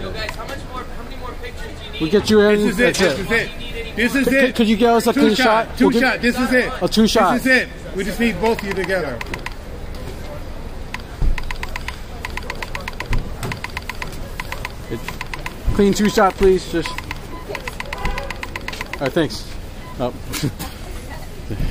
Yo, guys, how much more? How many more pictures do you need? We get you in. This is it. This it. is it. This is it. could you get us a two clean shot? shot? Two We'll shot. This is it. A two shot. This is it. We just need both of you together. Clean two shot, please. Just. All right, thanks. Oh.